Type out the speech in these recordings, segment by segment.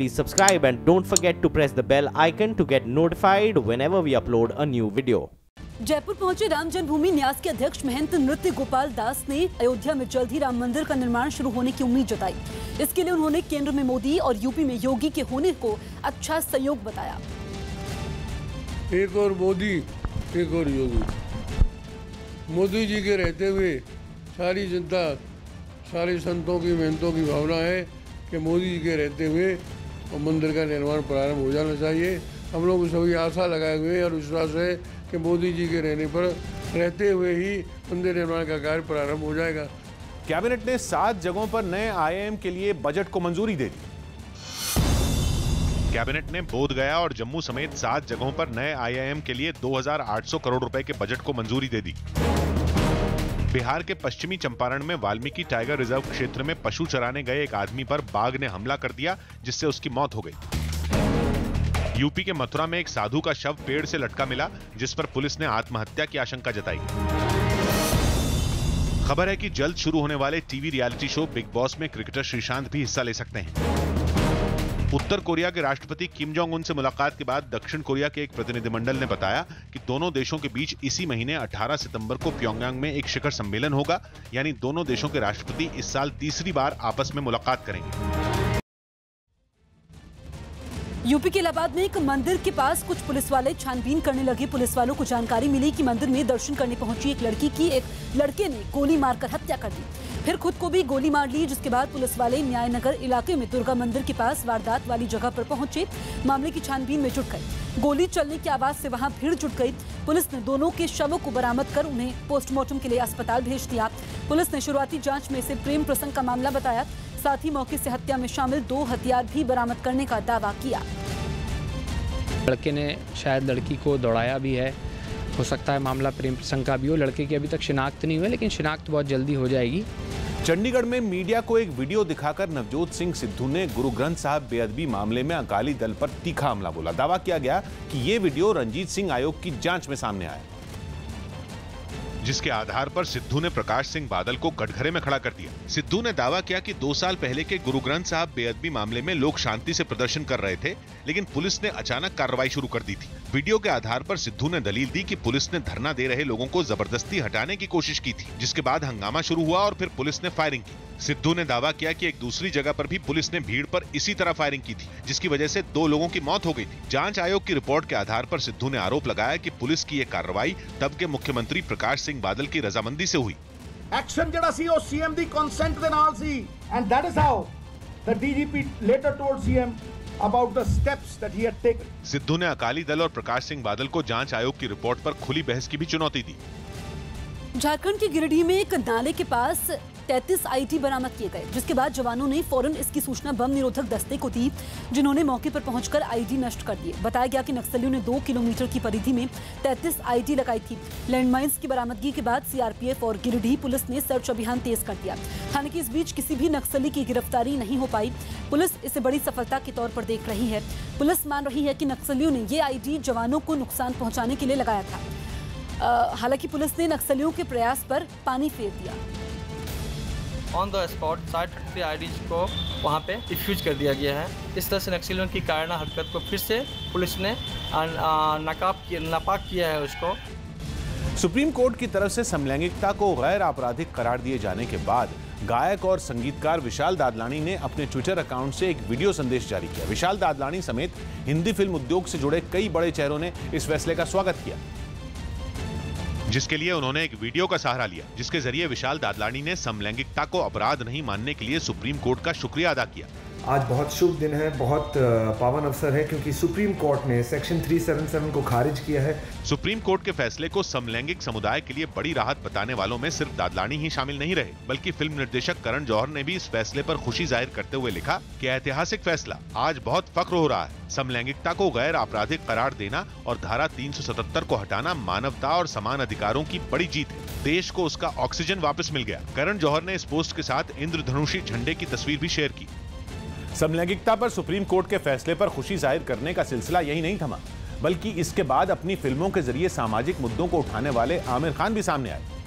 please subscribe and don't forget to press the bell icon to get notified whenever we upload a new video. Jaipur पहुँचे राम जन्मभूमि न्यास के अध्यक्ष महंत नृत्य गोपाल दास ने अयोध्या में जल्द ही राम मंदिर का निर्माण शुरू होने की उम्मीद जताई। इसके लिए उन्होंने केंद्र में मोदी और यूपी में योगी के होने को अच्छा सहयोग बताया। एक और मोदी एक और योगी। मोदी जी के रहते हुए सारी जनता सारे संतों की मेहनतों की भावना है कि मोदी जी के रहते हुए और मंदिर का निर्माण प्रारंभ हो जाना चाहिए। हम लोग सभी आशा लगाए हुए और विश्वास है कि मोदी जी के रहने पर रहते हुए ही मंदिर निर्माण का कार्य प्रारंभ हो जाएगा। कैबिनेट ने सात जगहों पर नए आईआईएम के लिए बजट को मंजूरी दे दी। कैबिनेट ने बोध गया और जम्मू समेत सात जगहों पर नए आईआईएम के लिए 2,800 करोड़ रुपए के बजट को मंजूरी दे दी। बिहार के पश्चिमी चंपारण में वाल्मीकि टाइगर रिज़र्व क्षेत्र में पशु चराने गए एक आदमी पर बाघ ने हमला कर दिया, जिससे उसकी मौत हो गई। यूपी के मथुरा में एक साधु का शव पेड़ से लटका मिला, जिस पर पुलिस ने आत्महत्या की आशंका जताई। खबर है कि जल्द शुरू होने वाले TV reality show Bigg Boss में क्रिकेटर श्रीशांत भी हिस्सा ले सकते हैं। उत्तर कोरिया के राष्ट्रपति किम जोंग उन से मुलाकात के बाद दक्षिण कोरिया के एक प्रतिनिधिमंडल ने बताया कि दोनों देशों के बीच इसी महीने 18 सितंबर को प्योंगयांग में एक शिखर सम्मेलन होगा, यानी दोनों देशों के राष्ट्रपति इस साल तीसरी बार आपस में मुलाकात करेंगे। यूपी के इलाहाबाद में एक मंदिर के पास कुछ पुलिस वाले छानबीन करने लगे। पुलिस वालों को जानकारी मिली कि मंदिर में दर्शन करने पहुँची एक लड़की की एक लड़के ने गोली मारकर हत्या कर दी। फिर खुद को भी गोली मार ली, जिसके बाद पुलिस वाले न्यायनगर इलाके में दुर्गा मंदिर के पास वारदात वाली जगह पर पहुँचे। मामले की छानबीन में जुट गए गोली चलने की आवाज़ से वहाँ भीड़ जुट गई। पुलिस ने दोनों के शवों को बरामद कर उन्हें पोस्टमार्टम के लिए अस्पताल भेज दिया। पुलिस ने शुरुआती जाँच में इसे प्रेम प्रसंग का मामला बताया साथ ही मौके से हत्या में शामिल दो हथियार भी बरामद करने का दावा किया। लड़के ने शायद लड़की को दौड़ाया भी है। हो सकता है मामला प्रेम प्रसंग का भी हो। लड़के की अभी तक शिनाख्त नहीं हुई लेकिन शिनाख्त बहुत जल्दी हो जाएगी। चंडीगढ़ में मीडिया को एक वीडियो दिखाकर नवजोत सिंह सिद्धू ने गुरु ग्रंथ साहब बेअदबी मामले में अकाली दल पर तीखा हमला बोला। दावा किया गया कि ये वीडियो रंजीत सिंह आयोग की जाँच में सामने आया। जिसके आधार पर सिद्धू ने प्रकाश सिंह बादल को कटघरे में खड़ा कर दिया। सिद्धू ने दावा किया कि दो साल पहले के गुरु ग्रंथ साहब बेअदबी मामले में लोग शांति से प्रदर्शन कर रहे थे, लेकिन पुलिस ने अचानक कार्रवाई शुरू कर दी थी। वीडियो के आधार पर सिद्धू ने दलील दी कि पुलिस ने धरना दे रहे लोगों को ज़बरदस्ती हटाने की कोशिश की थी, जिसके बाद हंगामा शुरू हुआ और फिर पुलिस ने फायरिंग की। सिद्धू ने दावा किया कि एक दूसरी जगह पर भी पुलिस ने भीड़ पर इसी तरह फायरिंग की थी जिसकी वजह से दो लोगों की मौत हो गई थी जांच आयोग की रिपोर्ट के आधार पर सिद्धू ने आरोप लगाया कि पुलिस की ये कार्रवाई तब के मुख्यमंत्री प्रकाश सिंह बादल की रजामंदी से हुई ਐਕਸ਼ਨ ਜਿਹੜਾ ਸੀ ਉਹ ਸੀਐਮ ਦੀ ਕੰਸੈਂਟ ਦੇ ਨਾਲ ਸੀ and that is how the DGP later told CM about the steps that he had taken. Sidhu ने अकाली दल और प्रकाश सिंह बादल को जांच आयोग की रिपोर्ट पर खुली बहस की भी चुनौती दी झारखंड के गिरिडीह में एक नाले के पास 33 आईटी बरामद किए गए, जिसके बाद जवानों ने फ़ौरन इसकी सूचना बम निरोधक दस्ते को दी, जिन्होंने मौके पर पहुंचकर आईडी नष्ट कर दिए। बताया गया कि नक्सलियों ने दो किलोमीटर की परिधि में 33 आईडी लगाई थी। लैंडमाइंस की बरामदगी के बाद सीआरपीएफ और गिरिडीह पुलिस ने सर्च अभियान तेज कर दिया। हालाँकि इस बीच किसी भी नक्सली की गिरफ्तारी नहीं हो पाई। पुलिस इसे बड़ी सफलता के तौर पर देख रही है। पुलिस मान रही है कि नक्सलियों ने ये आईडी जवानों को नुकसान पहुँचाने के लिए लगाया था। हालाँकि पुलिस ने नक्सलियों के प्रयास पर पानी फेर दिया। ऑन द स्पॉट साठ थर्टी आई को वहाँ पे डिफ्यूज कर दिया गया है। इस तरह से नक्सलियों की कारणा हरकत को फिर से पुलिस ने नकाब नापाक किया है उसको। सुप्रीम कोर्ट की तरफ़ से समलैंगिकता को गैर आपराधिक करार दिए जाने के बाद गायक और संगीतकार विशाल दादलानी ने अपने ट्विटर अकाउंट से एक वीडियो संदेश जारी किया। विशाल दादलानी समेत हिंदी फ़िल्म उद्योग से जुड़े कई बड़े चेहरों ने इस फैसले का स्वागत किया। जिसके लिए उन्होंने एक वीडियो का सहारा लिया, जिसके ज़रिए विशाल दादलानी ने समलैंगिकता को अपराध नहीं मानने के लिए सुप्रीम कोर्ट का शुक्रिया अदा किया। आज बहुत शुभ दिन है, बहुत पावन अवसर है क्योंकि सुप्रीम कोर्ट ने सेक्शन 377 को खारिज किया है। सुप्रीम कोर्ट के फैसले को समलैंगिक समुदाय के लिए बड़ी राहत बताने वालों में सिर्फ़ दादलानी ही शामिल नहीं रहे, बल्कि फ़िल्म निर्देशक करण जौहर ने भी इस फैसले पर खुशी ज़ाहिर करते हुए लिखा कि ऐतिहासिक फैसला, आज बहुत फक्र हो रहा है। समलैंगिकता को गैर आपराधिक करार देना और धारा 377 को हटाना मानवता और समान अधिकारों की बड़ी जीत है। देश को उसका ऑक्सीजन वापस मिल गया। करण जौहर ने इस पोस्ट के साथ इंद्रधनुषी झंडे की तस्वीर भी शेयर की। समलैंगिकता पर सुप्रीम कोर्ट के फैसले पर खुशी ज़ाहिर करने का सिलसिला यही नहीं थमा, बल्कि इसके बाद अपनी फ़िल्मों के ज़रिए सामाजिक मुद्दों को उठाने वाले आमिर खान भी सामने आए।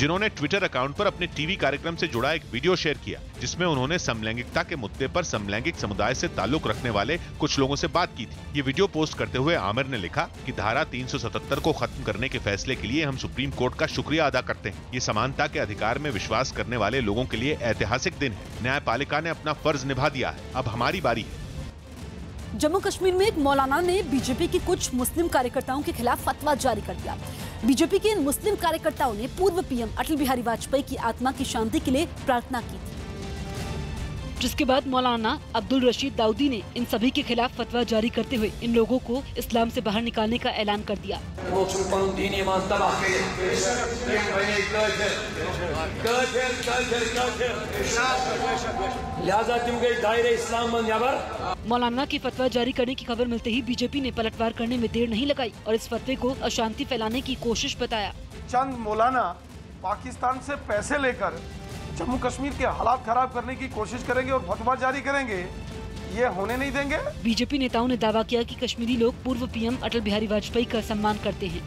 जिन्होंने ट्विटर अकाउंट पर अपने टीवी कार्यक्रम से जुड़ा एक वीडियो शेयर किया, जिसमें उन्होंने समलैंगिकता के मुद्दे पर समलैंगिक समुदाय से ताल्लुक रखने वाले कुछ लोगों से बात की थी। ये वीडियो पोस्ट करते हुए आमिर ने लिखा कि धारा 377 को खत्म करने के फैसले के लिए हम सुप्रीम कोर्ट का शुक्रिया अदा करते हैं। ये समानता के अधिकार में विश्वास करने वाले लोगों के लिए ऐतिहासिक दिन है। न्यायपालिका ने अपना फ़र्ज़ निभा दिया है। अब हमारी बारी है। जम्मू कश्मीर में एक मौलाना ने बीजेपी के कुछ मुस्लिम कार्यकर्ताओं के खिलाफ फतवा जारी कर दिया। बीजेपी के इन मुस्लिम कार्यकर्ताओं ने पूर्व पीएम अटल बिहारी वाजपेयी की आत्मा की शांति के लिए प्रार्थना की थी। जिसके बाद मौलाना अब्दुल रशीद दाऊदी ने इन सभी के खिलाफ फतवा जारी करते हुए इन लोगों को इस्लाम से बाहर निकालने का ऐलान कर दिया। लिहाजा तुम गई दायरे इस्लाम में मौलाना की फतवा जारी करने की खबर मिलते ही बीजेपी ने पलटवार करने में देर नहीं लगाई और इस फतवे को अशांति फैलाने की कोशिश बताया। चंद मौलाना पाकिस्तान से पैसे लेकर जम्मू कश्मीर के हालात खराब करने की कोशिश करेंगे और फतवा जारी करेंगे ये होने नहीं देंगे। बीजेपी नेताओं ने दावा किया कि कश्मीरी लोग पूर्व पीएम अटल बिहारी वाजपेयी का सम्मान करते हैं।